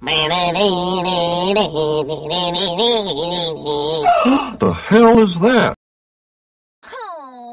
the hell is that? Oh.